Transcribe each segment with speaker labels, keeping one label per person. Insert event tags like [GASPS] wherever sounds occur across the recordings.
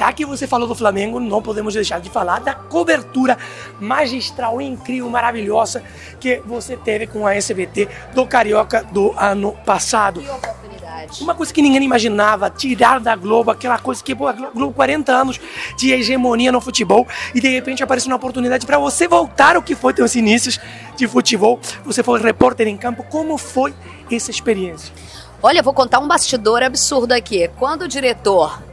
Speaker 1: já que você falou do Flamengo, não podemos deixar de falar da cobertura magistral, incrível, maravilhosa que você teve com a SBT do Carioca do ano passado.
Speaker 2: Que oportunidade.
Speaker 1: Uma coisa que ninguém imaginava, tirar da Globo aquela coisa que, pô, a Globo 40 anos de hegemonia no futebol e de repente aparece uma oportunidade para você voltar ao que foi teus inícios de futebol. Você foi repórter em campo, como foi essa experiência?
Speaker 2: Olha, eu vou contar um bastidor absurdo aqui. Quando o diretor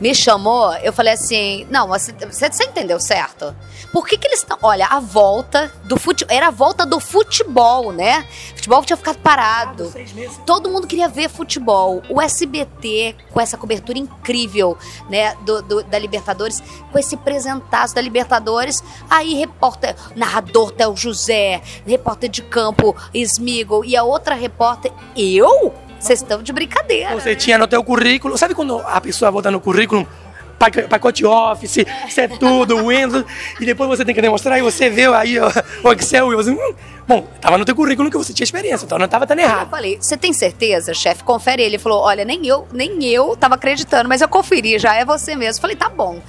Speaker 2: me chamou, eu falei assim: não, você, você entendeu certo? Por que, que eles estão. Olha, a volta do futebol. Era a volta do futebol, né? O futebol tinha ficado parado. Todo mundo queria ver futebol. O SBT, com essa cobertura incrível, né, do, do- da Libertadores, com esse presentaço da Libertadores, aí repórter, narrador Theo José, repórter de campo Smigol e a outra repórter, eu? Vocês estão de brincadeira.
Speaker 1: Você tinha no teu currículo, sabe quando a pessoa bota no currículo pac- pacote Office, isso é tudo, [LAUGHS] Windows, e depois você tem que demonstrar e você vê aí ó, o Excel e você, hum, bom, tava no teu currículo que você tinha experiência, então não tava tão
Speaker 2: Eu
Speaker 1: errado.
Speaker 2: falei, você tem certeza, chefe? Confere ele. Ele falou, olha, nem eu, nem eu tava acreditando, mas eu conferi, já é você mesmo. Falei, tá bom.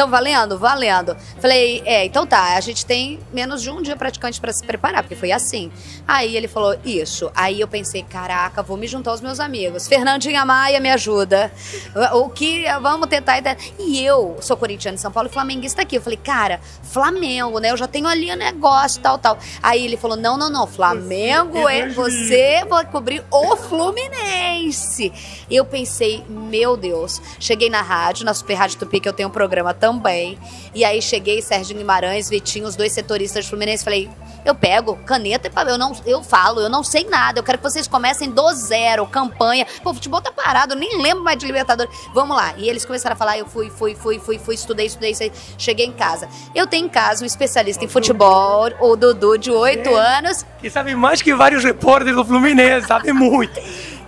Speaker 2: Então, valendo? Valendo. Falei, é, então tá, a gente tem menos de um dia praticamente pra se preparar, porque foi assim. Aí ele falou, isso. Aí eu pensei, caraca, vou me juntar aos meus amigos. Fernandinha Maia me ajuda. O que, vamos tentar. E eu sou corintiana de São Paulo e flamenguista aqui. Eu falei, cara, Flamengo, né? Eu já tenho ali o negócio, tal, tal. Aí ele falou, não, não, não, Flamengo
Speaker 1: é
Speaker 2: é você, vou cobrir o Fluminense. Eu pensei, meu Deus. Cheguei na rádio, na Super Rádio Tupi, que eu tenho um programa também. E aí cheguei, Sérgio Guimarães, Vitinho, os dois setoristas do Fluminense. Falei, eu pego caneta e. Eu, não, eu falo, eu não sei nada. Eu quero que vocês comecem do zero, campanha. Pô, o futebol tá parado, eu nem lembro mais de Libertadores. Vamos lá. E eles começaram a falar, eu fui, fui, fui, fui, fui, estudei, estudei, estudei. Cheguei em casa. Eu tenho em casa um especialista em futebol, o Dudu, de 8 anos.
Speaker 1: E sabe mais que vários repórteres do Fluminense, sabe muito.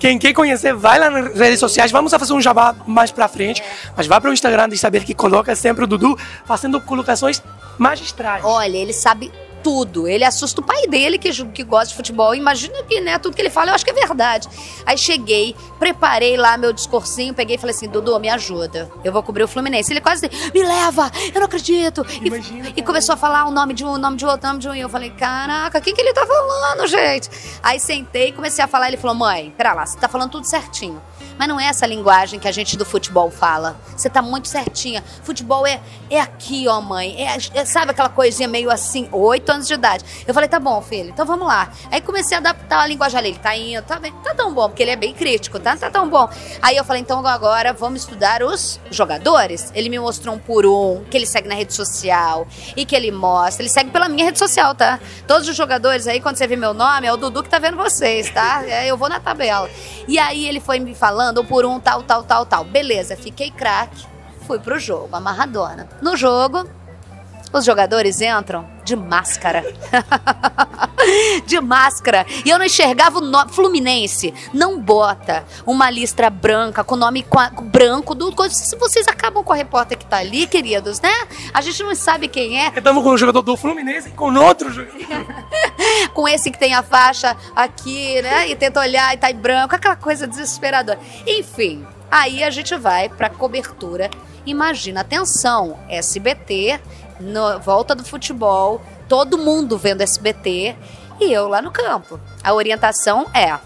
Speaker 1: Quem quer conhecer, vai lá nas redes sociais. Vamos fazer um jabá mais pra frente. Mas vá para o Instagram de saber que coloca sempre o Dudu fazendo colocações magistrais.
Speaker 2: Olha, ele sabe tudo. Ele assusta o pai dele, que, que gosta de futebol. Imagina que, né, tudo que ele fala, eu acho que é verdade. Aí cheguei, preparei lá meu discursinho, peguei e falei assim, Dudu, me ajuda. Eu vou cobrir o Fluminense. Ele quase me leva, eu não acredito. E-
Speaker 1: Imagina,
Speaker 2: E, começou a falar o nome de um, o nome de outro, o nome de um. E eu falei, caraca, o que, que ele tá falando, gente? Aí sentei comecei a falar. Ele falou, mãe, pera lá, você tá falando tudo certinho. Mas não é essa linguagem que a gente do futebol fala. Você tá muito certinha. Futebol é, é aqui, ó, mãe. É, é- sabe aquela coisinha meio assim, oito anos de idade. Eu falei, tá bom, filho, então vamos lá. Aí comecei a adaptar a linguagem ali. Ele tá indo, tá bem, tá tão bom, porque ele é bem crítico, tá? Tá tão bom. Aí eu falei, então agora vamos estudar os jogadores. Ele me mostrou um por um, que ele segue na rede social e que ele mostra. Ele segue pela minha rede social, tá? Todos os jogadores aí, quando você vê meu nome, é o Dudu que tá vendo vocês, tá? É, eu vou na tabela. E aí ele foi me falando um por um, tal, tal, tal, tal. Beleza, fiquei craque. Fui pro jogo, amarradona. No jogo, os jogadores entram de máscara. [LAUGHS] de máscara. E eu não enxergava o nome. Fluminense não bota uma listra branca com nome qua- branco do. Se vocês acabam com a repórter que tá ali, queridos, né? A gente não sabe quem é.
Speaker 1: Estamos com um jogador do Fluminense e com outro jogador. [LAUGHS]
Speaker 2: Com esse que tem a faixa aqui, né? E tenta olhar e tá em branco. Aquela coisa desesperadora. Enfim, aí a gente vai pra cobertura. Imagina, atenção, SBT, no, volta do futebol, todo mundo vendo SBT e eu lá no campo. A orientação é.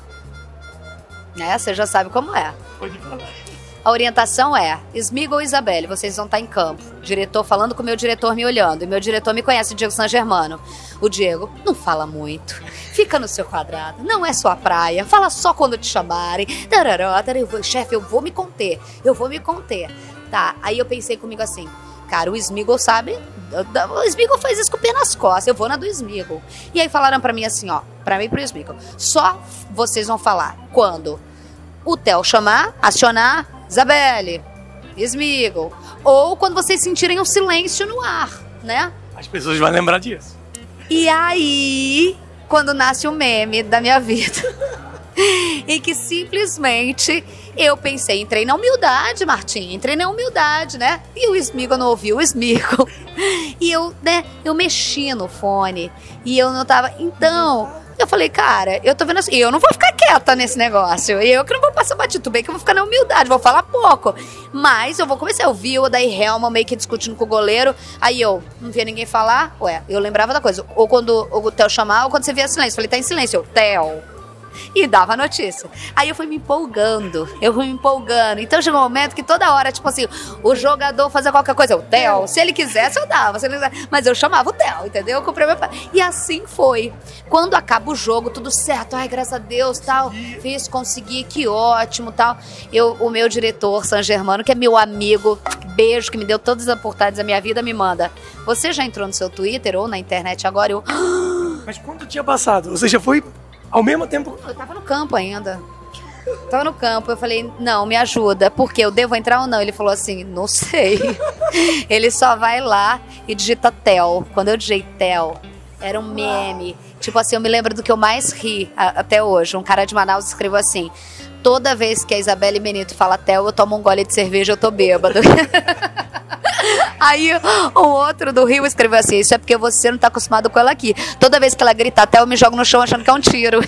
Speaker 2: Né? Você já sabe como é.
Speaker 1: Pode falar.
Speaker 2: A orientação é: Smigol e Isabelle, vocês vão estar em campo. Diretor falando com o meu diretor me olhando. E meu diretor me conhece, o Diego San Germano. O Diego não fala muito. Fica no seu quadrado. Não é sua praia. Fala só quando te chamarem. Tarará, tarará. Eu vou- Chefe, eu vou me conter. Eu vou me conter. Tá. Aí eu pensei comigo assim. Cara, o Smigol sabe. O Smigol faz isso com o pé nas costas. Eu vou na do Smigol. E aí falaram pra mim assim, ó. Pra mim e pro Smigol. Só vocês vão falar quando o Theo chamar, acionar, Isabelle, Smigol. Ou quando vocês sentirem um silêncio no ar, né?
Speaker 1: As pessoas vão lembrar disso.
Speaker 2: E aí, quando nasce o meme da minha vida. [LAUGHS] [LAUGHS] e que simplesmente eu pensei, entrei na humildade, Martim, entrei na humildade, né? E o Smigol não ouviu o Smigol. [LAUGHS] E eu, né, eu mexi no fone. E eu não tava. Então, Eu falei, cara, eu tô vendo assim, eu não vou ficar quieta nesse negócio. Eu que não vou passar batido, bem que eu vou ficar na humildade, vou falar pouco. Mas eu vou começar. Eu vi o daí Helma meio que discutindo com o goleiro. Aí eu não via ninguém falar. Ué, eu lembrava da coisa. Ou quando o Theo chamava, ou quando você via silêncio. Eu falei, tá em silêncio. Eu, Theo e dava notícia. Aí eu fui me empolgando, eu fui me empolgando. Então chegou um momento que toda hora, tipo assim, o jogador fazia qualquer coisa, o Theo, se ele quisesse, eu dava, se ele quisesse, mas eu chamava o Theo, entendeu? Eu comprei meu pai. E assim foi. Quando acaba o jogo, tudo certo, ai, graças a Deus, tal, fiz, consegui, que ótimo, tal. Eu, o meu diretor, San Germano, que é meu amigo, beijo, que me deu todas as oportunidades da minha vida, me manda. Você já entrou no seu Twitter ou na internet agora? Eu. [GASPS]
Speaker 1: Mas quanto tinha passado? Você já foi ao mesmo tempo.
Speaker 2: Eu tava no campo ainda. Tava no campo, eu falei, não, me ajuda, porque eu devo entrar ou não? Ele falou assim, não sei. [LAUGHS] Ele só vai lá e digita Tel. Quando eu digitei Tel, era um meme. Tipo assim, eu me lembro do que eu mais ri a, até hoje. Um cara de Manaus escreveu assim: toda vez que a Isabelle Benito fala Tel, eu tomo um gole de cerveja, eu tô bêbado. [LAUGHS] Aí o outro do Rio escreveu assim: Isso é porque você não tá acostumado com ela aqui. Toda vez que ela grita até eu me jogo no chão achando que é um tiro.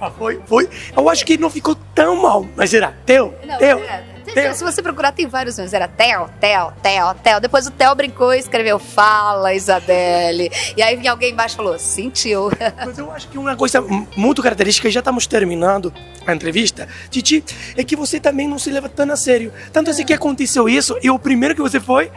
Speaker 1: Ah, foi, foi. Eu acho que não ficou tão mal, mas era teu, não, teu. É.
Speaker 2: Se você procurar, tem vários nomes. Era Theo, Theo, Theo, Theo. Depois o Theo brincou e escreveu Fala, Isabelle. E aí vinha alguém embaixo e falou, sentiu. [LAUGHS]
Speaker 1: Mas eu acho que uma coisa muito característica, já estamos terminando a entrevista, Titi, é que você também não se leva tão a sério. Tanto assim que aconteceu isso e o primeiro que você foi,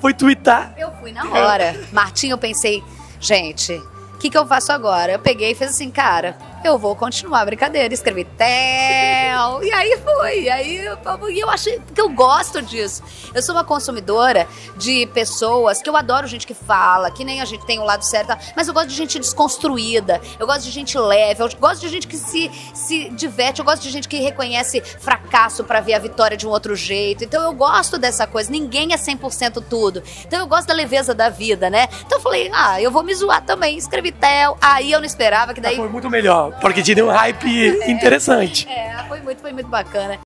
Speaker 1: foi twittar.
Speaker 2: Eu fui na hora. Martim, eu pensei, gente, o que, que eu faço agora? Eu peguei e fiz assim, cara eu vou continuar a brincadeira. Escrevi Tel. E aí foi. E aí eu, eu achei que eu gosto disso. Eu sou uma consumidora de pessoas que eu adoro gente que fala, que nem a gente tem o um lado certo, mas eu gosto de gente desconstruída. Eu gosto de gente leve. Eu gosto de gente que se, se diverte. Eu gosto de gente que reconhece fracasso para ver a vitória de um outro jeito. Então eu gosto dessa coisa. Ninguém é 100% tudo. Então eu gosto da leveza da vida, né? Então eu falei, ah, eu vou me zoar também. Escrevi Tel. Aí eu não esperava que daí.
Speaker 1: Foi muito melhor porque te deu um hype interessante.
Speaker 2: É, foi muito, foi muito bacana.